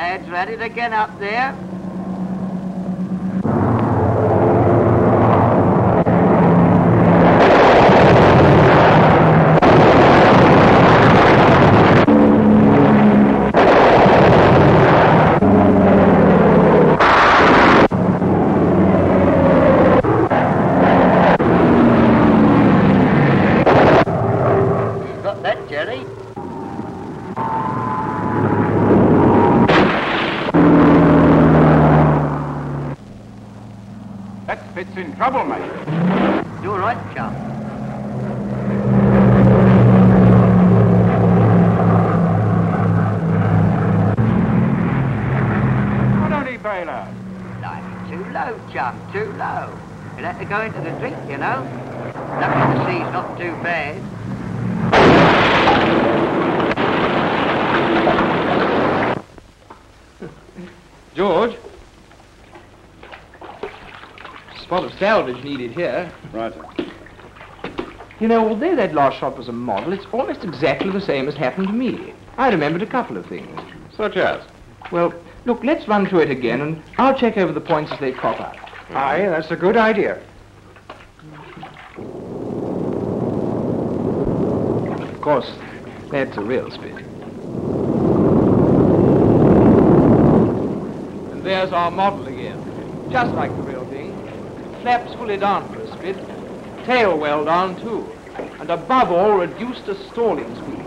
Lads ready to get up there? Got that, Jerry? That fits in trouble, mate. You all right, chum? Why don't he bail out? Like, too low, chum, too low. You'll have to go into the drink, you know. Lucky the sea's not too bad. George? Spot of salvage needed here. Right. You know, although that last shot was a model, it's almost exactly the same as happened to me. I remembered a couple of things. Such as? Well, look, let's run through it again, and I'll check over the points as they crop up. Aye, that's a good idea. Of course, that's a real spit. And there's our model again. Just like the real thing. Flaps fully down for a spit. Tail well down, too. And above all, reduced to stalling speed.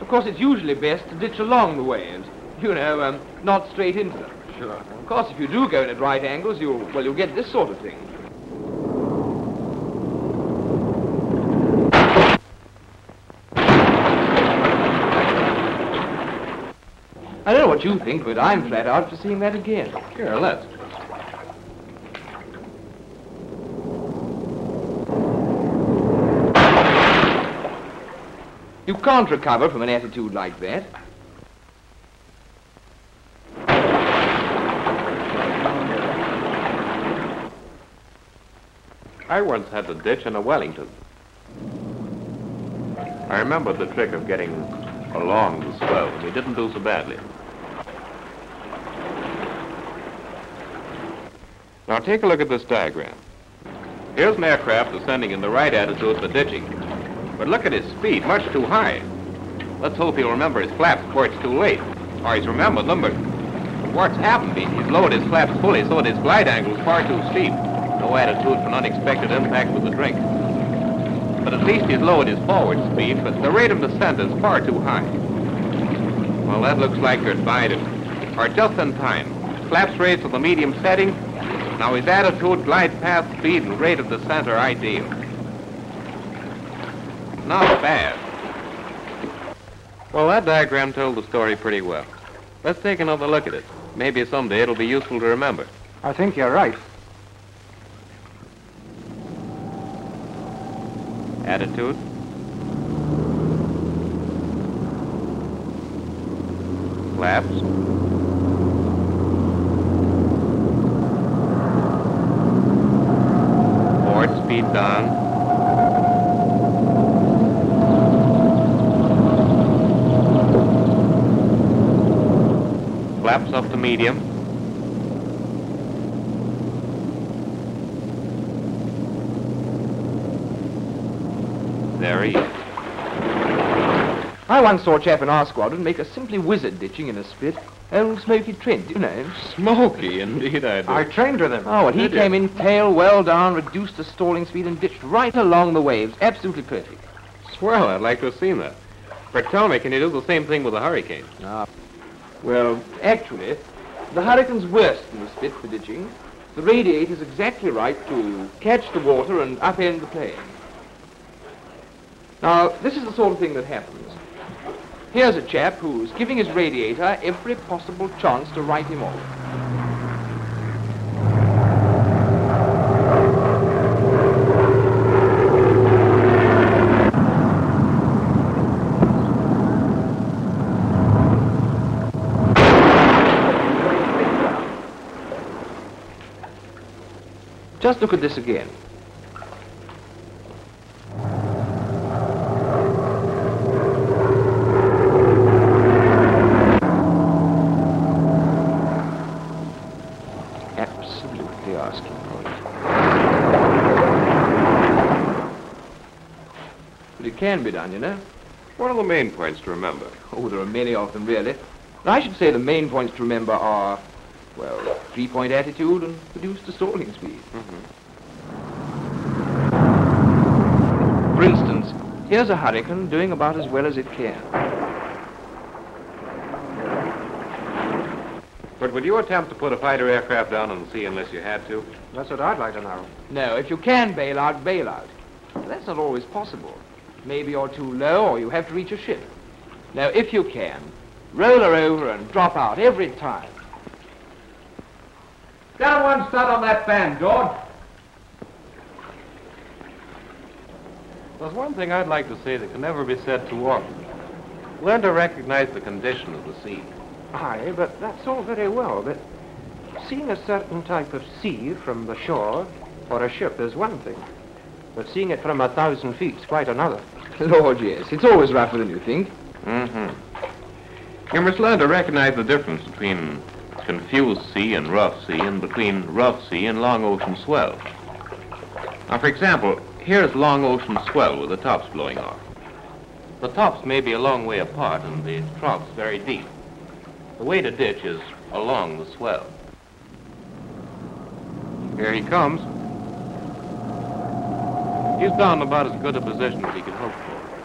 Of course, it's usually best to ditch along the waves. You know, um, not straight into them. Sure. Of course, if you do go in at right angles, you'll, well, you'll get this sort of thing. I don't know what you think, but I'm flat out for seeing that again. Here, let's. You can't recover from an attitude like that. I once had to ditch in a Wellington. I remember the trick of getting along the swell, we didn't do so badly. Now take a look at this diagram. Here's an aircraft ascending in the right attitude for ditching. But look at his speed, much too high. Let's hope he'll remember his flaps before it's too late. Or he's remembered them, but what's happened he's lowered his flaps fully so that his glide angle is far too steep. No attitude for an unexpected impact with the drink. But at least he's lowered his forward speed, but the rate of descent is far too high. Well, that looks like divided. Or just in time. Flaps raised to the medium setting. Now his attitude, glide path speed, and rate of descent are ideal. Not bad. Well, that diagram told the story pretty well. Let's take another look at it. Maybe someday it'll be useful to remember. I think you're right. Attitude. Flaps. Down. Flaps up to medium. There he is. I once saw a chap in our squadron make a simply wizard ditching in a spit. Old Smoky Trent, you know. Smoky, indeed I do. I trained with him. Oh, and he Did you? came in tail well down, reduced the stalling speed, and ditched right along the waves. Absolutely perfect. Swell, I'd like to have seen that. But tell me, can you do the same thing with a hurricane? Ah. Well, actually, the hurricane's worse than the spit for ditching. The radiate is exactly right to catch the water and upend the plane. Now, this is the sort of thing that happens. Here's a chap who's giving his radiator every possible chance to write him off. Just look at this again. Can be done, you know. What are the main points to remember? Oh, there are many of them, really. But I should say the main points to remember are, well, three-point attitude and reduce the stalling speed. Mm-hmm. For instance, here's a hurricane doing about as well as it can. But would you attempt to put a fighter aircraft down on the sea unless you had to? That's what I'd like to know. No, if you can bail out, bail out. But that's not always possible. Maybe you're too low or you have to reach a ship. Now, if you can, roll her over and drop out every time. Down one stud on that fan, George. There's one thing I'd like to say that can never be said too often. Learn to recognize the condition of the sea. Aye, but that's all very well, but seeing a certain type of sea from the shore or a ship is one thing. But seeing it from a thousand feet is quite another. Lord, yes. It's always rougher than you think. Mm-hmm. You must learn to recognize the difference between confused sea and rough sea and between rough sea and long ocean swell. Now, for example, here's long ocean swell with the tops blowing off. The tops may be a long way apart and the troughs very deep. The way to ditch is along the swell. Here he comes. He's down about as good a position as he can hope for.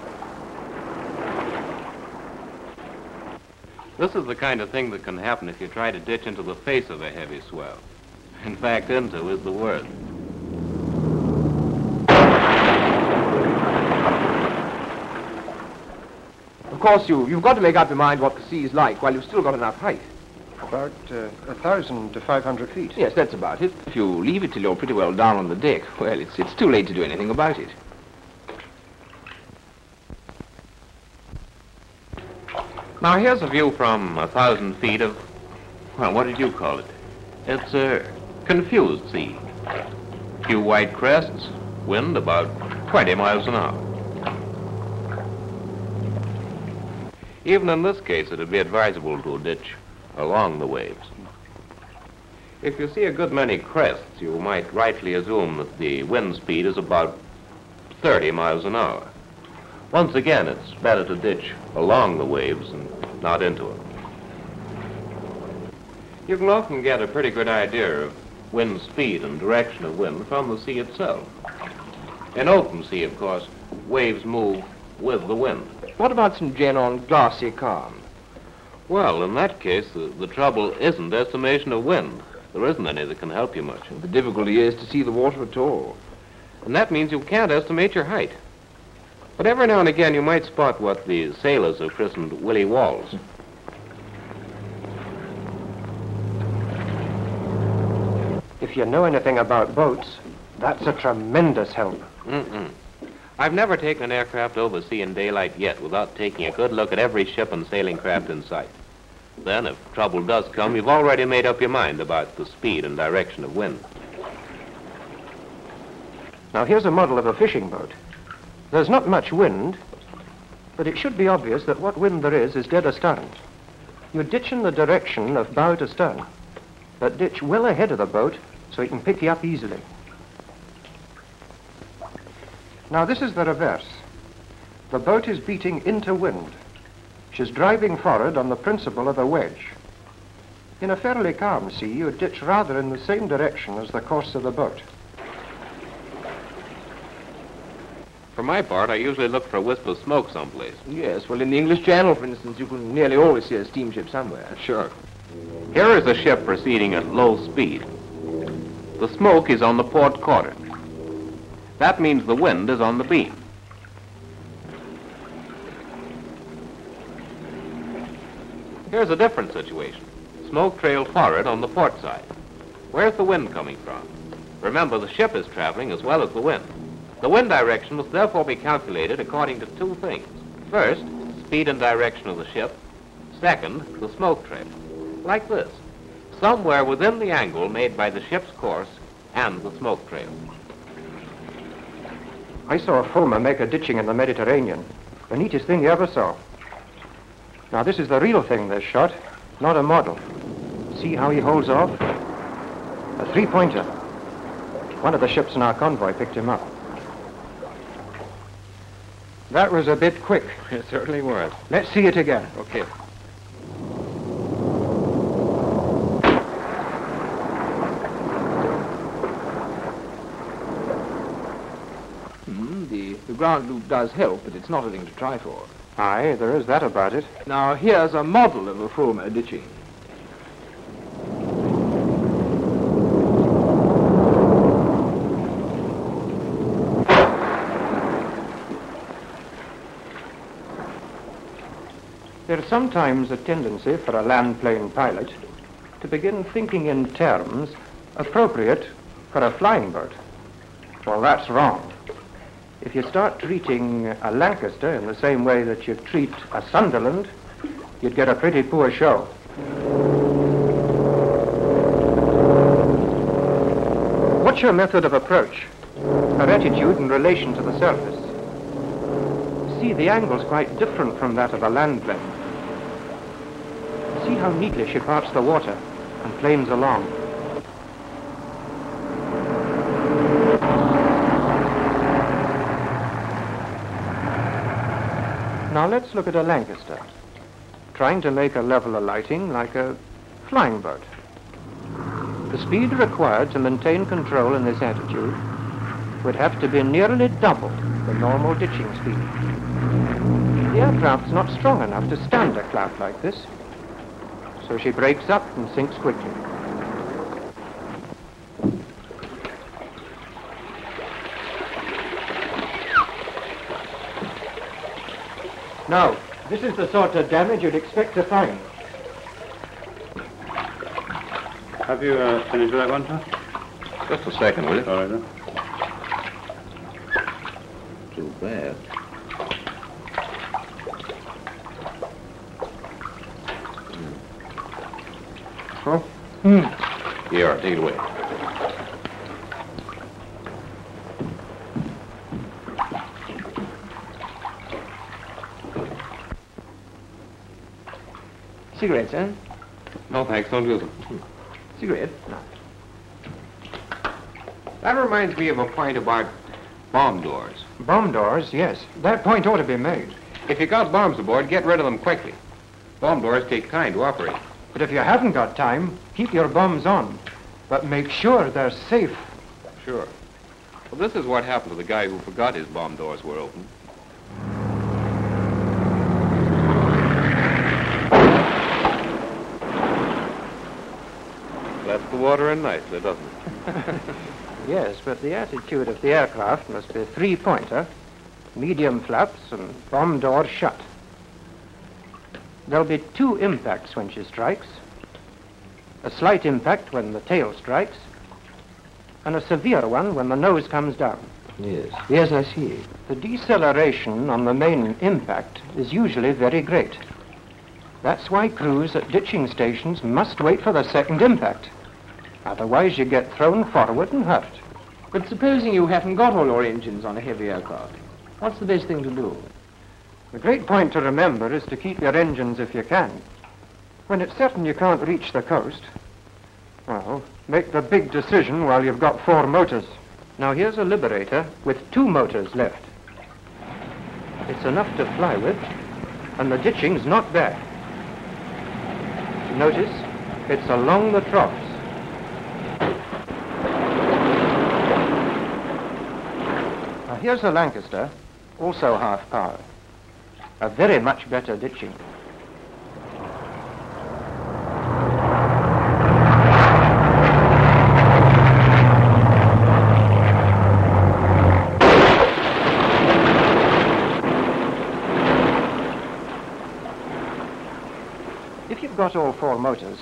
This is the kind of thing that can happen if you try to ditch into the face of a heavy swell. In fact, into is the word. Of course, you, you've got to make up your mind what the sea is like while you've still got enough height. About uh, a thousand to five hundred feet. Yes, that's about it. If you leave it till you're pretty well down on the deck, well, it's, it's too late to do anything about it. Now, here's a view from a thousand feet of, well, what did you call it? It's a confused sea. Few white crests, wind about 20 miles an hour. Even in this case, it would be advisable to ditch along the waves. If you see a good many crests, you might rightly assume that the wind speed is about 30 miles an hour. Once again, it's better to ditch along the waves and not into them. You can often get a pretty good idea of wind speed and direction of wind from the sea itself. In open sea, of course, waves move with the wind. What about some gin on glassy calm? Well, in that case, the, the trouble isn't estimation of wind. There isn't any that can help you much. The difficulty is to see the water at all. And that means you can't estimate your height. But every now and again you might spot what the sailors have christened williwaws. If you know anything about boats, that's a tremendous help. Mm-mm. I've never taken an aircraft over sea in daylight yet without taking a good look at every ship and sailing craft in sight. Then, if trouble does come, you've already made up your mind about the speed and direction of wind. Now, here's a model of a fishing boat. There's not much wind, but it should be obvious that what wind there is is dead astern. You ditch in the direction of bow to stern, but ditch well ahead of the boat so it can pick you up easily. Now, this is the reverse. The boat is beating into wind. She's driving forward on the principle of a wedge. In a fairly calm sea, you ditch rather in the same direction as the course of the boat. For my part, I usually look for a wisp of smoke someplace. Yes, well, in the English Channel, for instance, you can nearly always see a steamship somewhere. Sure. Here is a ship proceeding at low speed. The smoke is on the port quarter. That means the wind is on the beam. Here's a different situation. Smoke trailed forward on the port side. Where's the wind coming from? Remember, the ship is traveling as well as the wind. The wind direction must therefore be calculated according to two things. First, speed and direction of the ship. Second, the smoke trail. Like this. Somewhere within the angle made by the ship's course and the smoke trail. I saw a Fulmar make a ditching in the Mediterranean. The neatest thing you ever saw. Now, this is the real thing, this shot, not a model. See how he holds off? A three-pointer. One of the ships in our convoy picked him up. That was a bit quick. It certainly was. Let's see it again. Okay. Hmm, the, the ground loop does help, but it's not a thing to try for. Aye, there is that about it. Now, here's a model of a Fulmar ditching. There's sometimes a tendency for a land plane pilot to begin thinking in terms appropriate for a flying boat. Well, that's wrong. If you start treating a Lancaster in the same way that you treat a Sunderland, you'd get a pretty poor show. What's your method of approach? Her attitude in relation to the surface? See, the angle's quite different from that of a land plane. See how neatly she parts the water and planes along. Now let's look at a Lancaster, trying to make a level alighting like a flying boat. The speed required to maintain control in this attitude would have to be nearly double the normal ditching speed. The aircraft's not strong enough to stand a cloud like this, so she breaks up and sinks quickly. Now, this is the sort of damage you'd expect to find. Have you uh, finished with that one, sir? Just a second, will you? All right, then. Too bad. Oh? Here, take it away. Cigarettes, eh? No, thanks. Don't use them. Cigarette? No. That reminds me of a point about bomb doors. Bomb doors, yes. That point ought to be made. If you got bombs aboard, get rid of them quickly. Bomb doors take time to operate. But if you haven't got time, keep your bombs on. But make sure they're safe. Sure. Well, this is what happened to the guy who forgot his bomb doors were open. Lets the water in nicely, doesn't it? Yes, but the attitude of the aircraft must be three-pointer, medium flaps, and bomb door shut. There'll be two impacts when she strikes. A slight impact when the tail strikes, and a severe one when the nose comes down. Yes. Yes, I see. The deceleration on the main impact is usually very great. That's why crews at ditching stations must wait for the second impact. Otherwise, you get thrown forward and hurt. But supposing you haven't got all your engines on a heavy aircraft, what's the best thing to do? The great point to remember is to keep your engines if you can. When it's certain you can't reach the coast, well, make the big decision while you've got four motors. Now here's a Liberator with two motors left. It's enough to fly with, and the ditching's not bad. Notice, it's along the troughs. Now here's a Lancaster, also half power. A very much better ditching. You've got all four motors,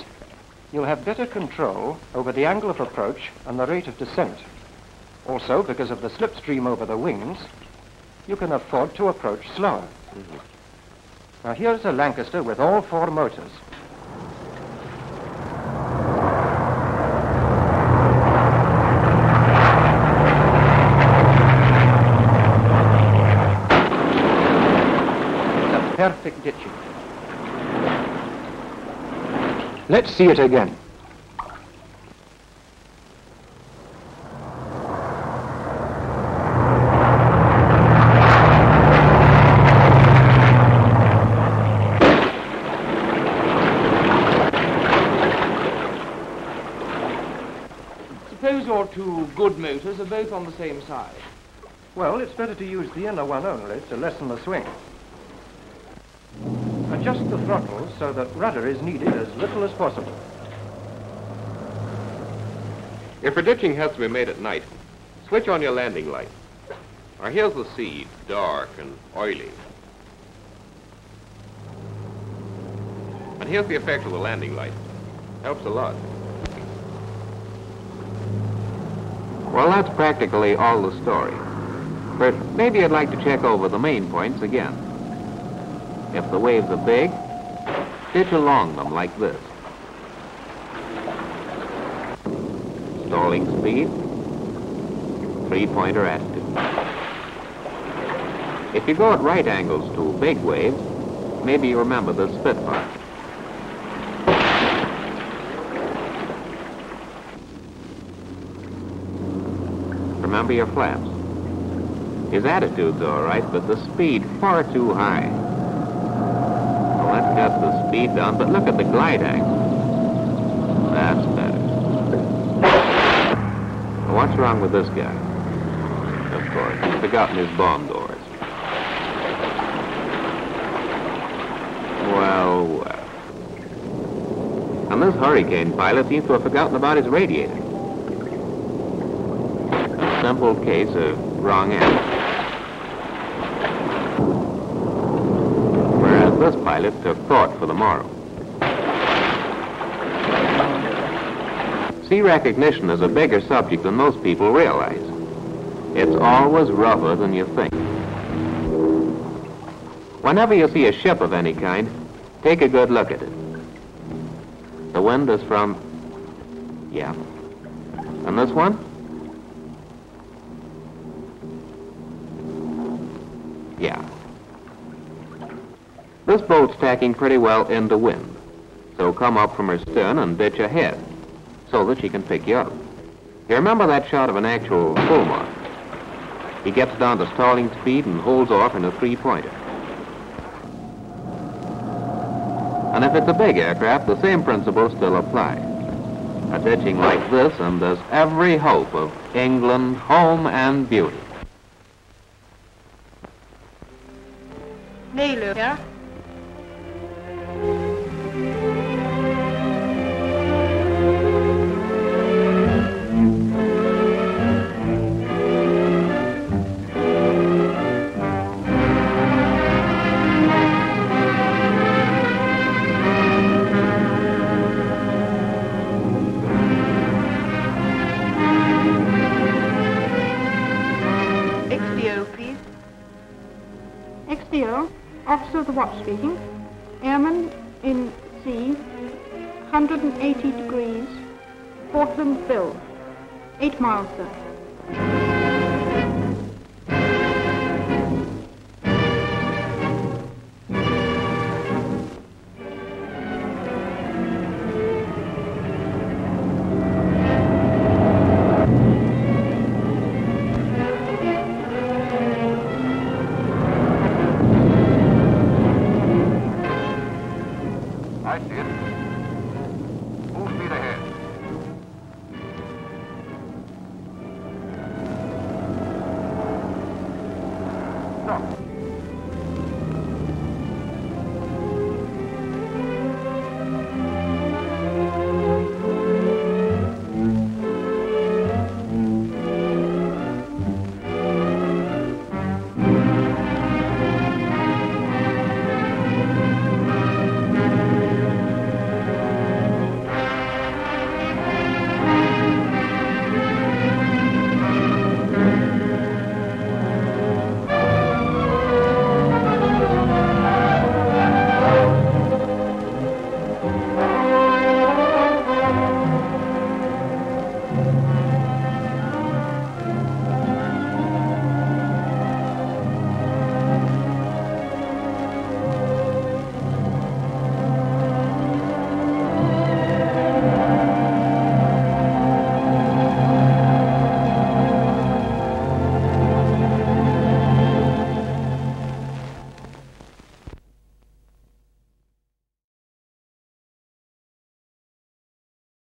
you'll have better control over the angle of approach and the rate of descent. Also, because of the slipstream over the wings, you can afford to approach slower. Mm-hmm. Now here's a Lancaster with all four motors. It's a perfect ditching. Let's see it again. Suppose your two good motors are both on the same side. Well, it's better to use the inner one only to lessen the swing. Adjust the throttle so that rudder is needed as little as possible. If a ditching has to be made at night, switch on your landing light. Now here's the sea, dark and oily. And here's the effect of the landing light. Helps a lot. Well, that's practically all the story. But maybe I'd like to check over the main points again. If the waves are big, ditch along them like this. Stalling speed, three-pointer attitude. If you go at right angles to big waves, maybe you remember the Spitfire. Remember your flaps. His attitude's all right, but the speed far too high. Let's get the speed down, but look at the glide angle. That's better. Well, what's wrong with this guy? Of course, he's forgotten his bomb doors. Well, well. And this hurricane pilot seems to have forgotten about his radiator. A simple case of wrong answer. This pilot took thought for the morrow. Sea recognition is a bigger subject than most people realize. It's always rougher than you think. Whenever you see a ship of any kind, take a good look at it. The wind is from... Yeah. And this one? Yeah. This boat's tacking pretty well into wind. So come up from her stern and ditch ahead, so that she can pick you up. You remember that shot of an actual full? He gets down to stalling speed and holds off in a three-pointer. And if it's a big aircraft, the same principles still apply. A ditching like this, and there's every hope of England, home and beauty. Naylor here. Officer of the watch speaking. Airman in C, 180 degrees, Portland Bill. Eight miles, sir. I see it.